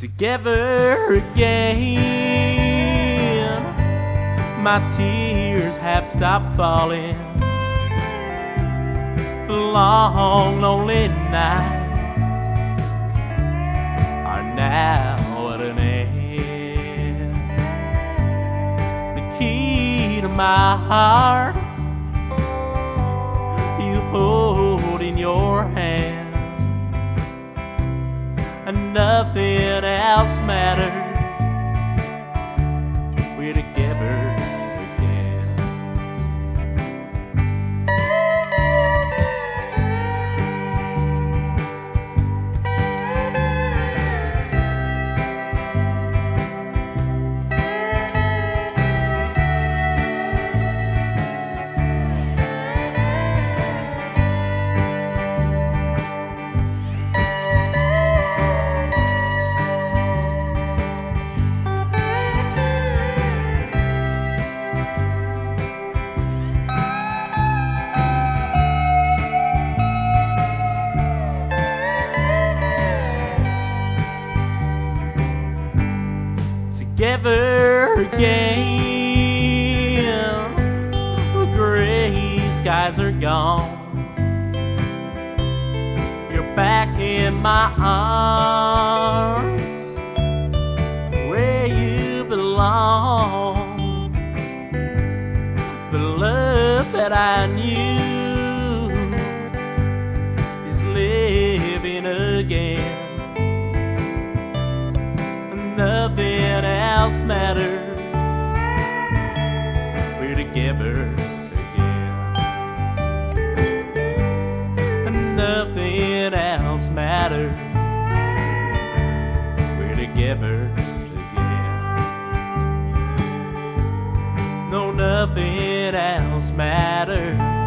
together again. My tears have stopped falling. The long, lonely nights are now at an end. The key to my heart and nothing else matters. Together again. The gray skies are gone. You're back in my arms where you belong. The love that I knew is living again nothing else matters. We're together again. And nothing else matters. We're together again. No, nothing else matters.